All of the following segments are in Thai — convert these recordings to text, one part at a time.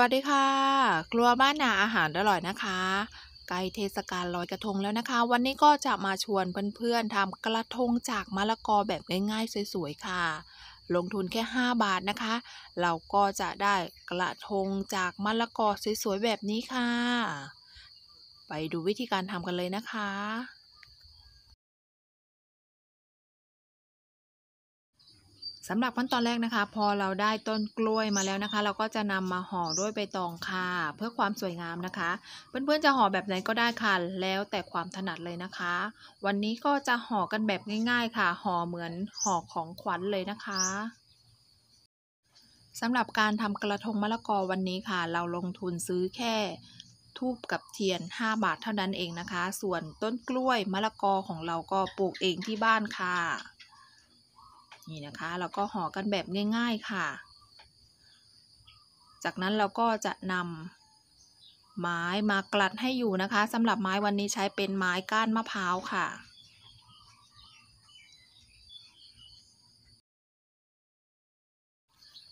วัสดีค่ะ ครัวบ้านนาอาหารอร่อยนะคะ ใกล้เทศกาลลอยกระทงแล้วนะคะ วันนี้ก็จะมาชวนเพื่อนๆทำกระทงจากมะละกอแบบง่ายๆสวยๆค่ะ ลงทุนแค่ 5 บาทนะคะ เราก็จะได้กระทงจากมะละกอสวยๆแบบนี้ค่ะ ไปดูวิธีการทำกันเลยนะคะ สำหรับขั้นตอนแรกนะคะ พอเราได้ต้นกล้วยมาแล้วนะคะ เราก็จะนำมาห่อด้วยใบตองค่ะ เพื่อความสวยงามนะคะ เพื่อนๆจะห่อแบบไหนก็ได้ค่ะ แล้วแต่ความถนัดเลยนะคะ วันนี้ก็จะห่อกันแบบง่าย ๆ ค่ะ ห่อเหมือนห่อของขวัญเลยนะคะสำหรับการทำกระทงมะละกอวันนี้ค่ะ เราลงทุนซื้อแค่ทูบกับเทียน 5 บาทเท่านั้นเองนะคะ ส่วนต้นกล้วยมะละกอของเราก็ปลูกเองที่บ้านค่ะ นี่นะคะเราก็ห่อกันแบบง่าย ๆค่ะ จากนั้นเราก็จะนำไม้มากลัดให้อยู่นะคะสำหรับไม้วันนี้ใช้เป็นไม้ก้านมะพร้าวค่ะ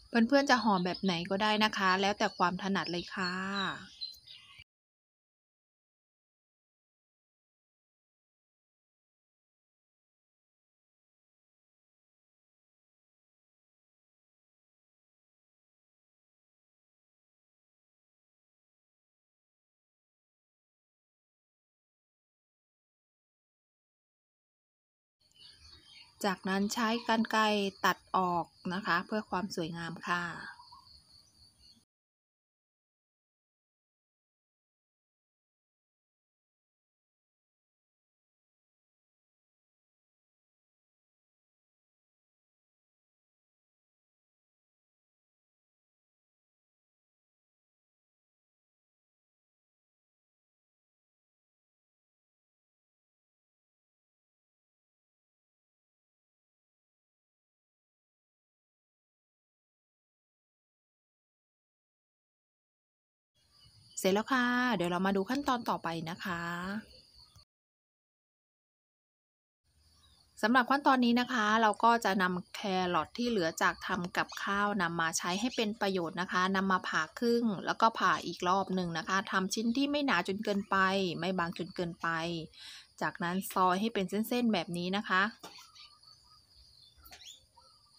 เพื่อนๆจะห่อแบบไหนก็ได้นะคะ แล้วแต่ความถนัดเลยค่ะ จากนั้นใช้กรรไกรตัดออกนะคะ เพื่อความสวยงามค่ะ เสร็จแล้วค่ะ เดี๋ยวเรามาดูขั้นตอนต่อไปนะคะสำหรับขั้นตอนนี้นะคะ เราก็จะนำแครอทที่เหลือจากทำกับข้าวนำมาใช้ให้เป็นประโยชน์นะคะนำมาผ่าครึ่ง แล้วก็ผ่าอีกรอบหนึ่งนะคะทำชิ้นที่ไม่หนาจนเกินไป ไม่บางจนเกินไป จากนั้นซอยให้เป็นเส้นๆแบบนี้นะคะ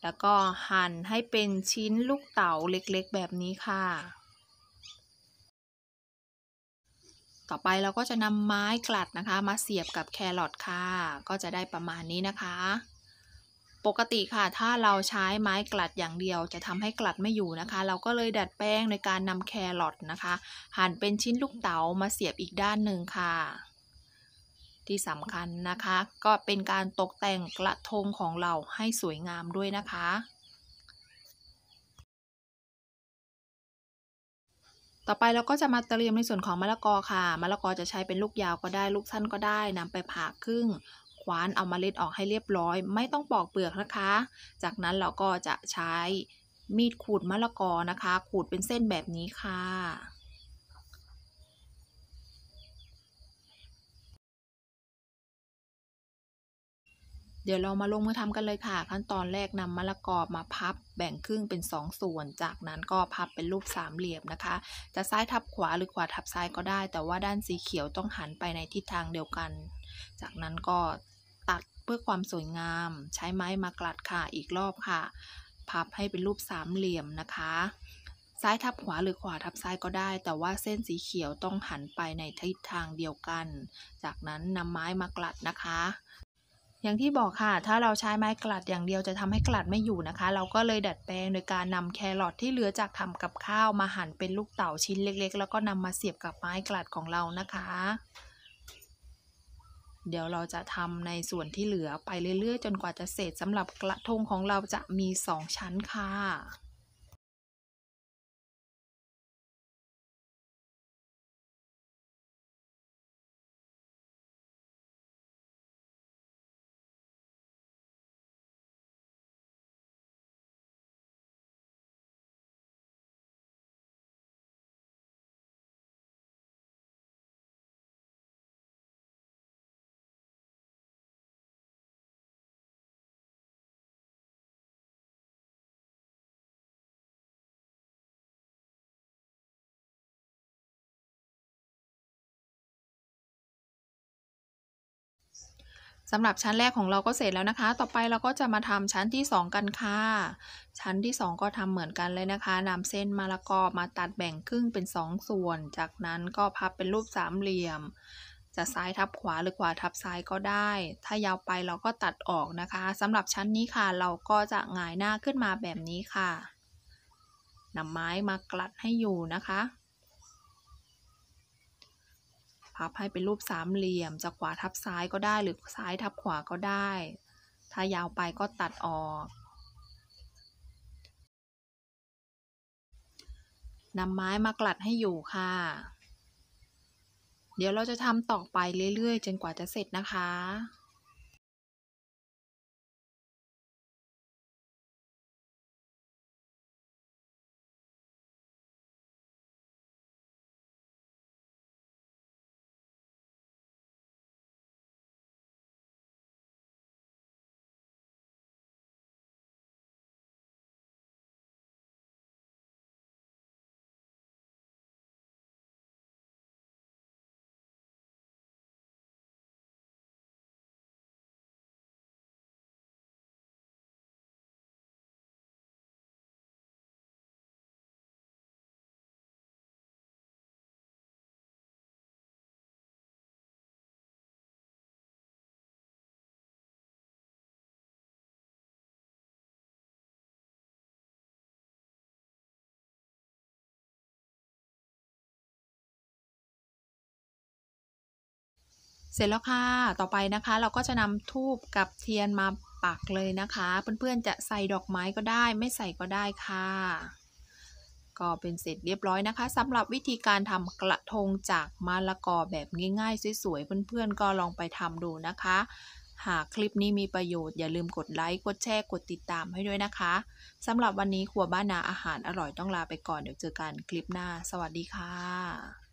แล้วก็หั่นให้เป็นชิ้นลูกเต๋าเล็กๆแบบนี้ค่ะ ต่อไปเราก็จะนำไม้กลัดนะคะ มาเสียบกับแครอทค่ะ ก็จะได้ประมาณนี้นะคะ ปกติค่ะ ถ้าเราใช้ไม้กลัดอย่างเดียว จะทำให้กลัดไม่อยู่นะคะ เราก็เลยดัดแปลงในการนำแครอทนะคะ หั่นเป็นชิ้นลูกเต๋ามาเสียบอีกด้านหนึ่งค่ะที่สำคัญนะคะ ก็เป็นการตกแต่งกระทงของเราให้สวยงามด้วยนะคะ ต่อไปเราก็จะมาเตรียมในส่วนของมะละกอค่ะ มะละกอจะใช้เป็นลูกยาวก็ได้ ลูกสั้นก็ได้นำไปผ่าครึ่งคว้านเอามาเล็ดออกให้เรียบร้อย ไม่ต้องปอกเปลือกนะคะ จากนั้นเราก็จะใช้มีดขูดมะละกอนะคะ ขูดเป็นเส้นแบบนี้ค่ะ เดี๋ยวเรามาลงมือทำกันเลยค่ะ ขั้นตอนแรกนำมะละกอมาพับ แบ่งครึ่งเป็น 2 ส่วน จากนั้นก็พับเป็นรูปสามเหลี่ยมนะคะ จะซ้ายทับขวาหรือขวาทับซ้ายก็ได้ แต่ว่าด้านสีเขียวต้องหันไปในทิศทางเดียวกัน จากนั้นก็ตัดเพื่อความสวยงาม ใช้ไม้มากลัดค่ะอีกรอบค่ะ พับให้เป็นรูปสามเหลี่ยมนะคะซ้ายทับขวาหรือขวาทับซ้ายก็ได้ แต่ว่าเส้นสีเขียวต้องหันไปในทิศทางเดียวกัน จากนั้นนำไม้มากลัดนะคะ อย่างที่บอกค่ะ ถ้าเราใช้ไม้กลัดอย่างเดียวจะทำให้กลัดไม่อยู่นะคะ เราก็เลยดัดแปลงโดยการนำแครอทที่เหลือจากทำกับข้าวมาหั่นเป็นลูกเต๋าชิ้นเล็ก ๆ แล้วก็นำมาเสียบกับไม้กลัดของเรานะคะ เดี๋ยวเราจะทำในส่วนที่เหลือไปเรื่อยๆ จนกว่าจะเสร็จสำหรับกระทงของเราจะมี 2 ชั้นค่ะ สำหรับชั้นแรกของเราก็เสร็จแล้วนะคะ ต่อไปเราก็จะมาทำชั้นที่ 2 กันค่ะ ชั้นที่ 2 ก็ทำเหมือนกันเลยนะคะนำเส้นมะละกอมาตัดแบ่งครึ่งเป็น 2 ส่วน จากนั้นก็พับเป็นรูปสามเหลี่ยม จะซ้ายทับขวาหรือขวาทับซ้ายก็ได้ ถ้ายาวไปเราก็ตัดออกนะคะสำหรับชั้นนี้ค่ะเราก็จะหงายหน้าขึ้นมาแบบนี้ค่ะนำไม้มากลัดให้อยู่นะคะ พับให้เป็นรูปสามเหลี่ยมจะขวาทับซ้ายก็ได้หรือซ้ายทับขวาก็ได้ ถ้ายาวไปก็ตัดออกนำไม้มากลัดให้อยู่ค่ะ เดี๋ยวเราจะทำต่อไปเรื่อยๆ จนกว่าจะเสร็จนะคะ เสร็จแล้วค่ะ ต่อไปนะคะ เราก็จะนำทูบกับเทียนมาปักเลยนะคะ เพื่อนๆจะใส่ดอกไม้ก็ได้ ไม่ใส่ก็ได้ค่ะ ก็เป็นเสร็จเรียบร้อยนะคะสำหรับวิธีการทำกระทงจากมะละกอแบบง่ายๆสวยๆเพื่อนๆ ก็ลองไปทำดูนะคะ หากคลิปนี้มีประโยชน์อย่าลืมกดไลค์ กดแชร์ กดติดตามให้ด้วยนะคะสำหรับวันนี้ครัวบ้านนาอาหารอร่อยต้องลาไปก่อนเดี๋ยวเจอกันคลิปหน้า สวัสดีค่ะ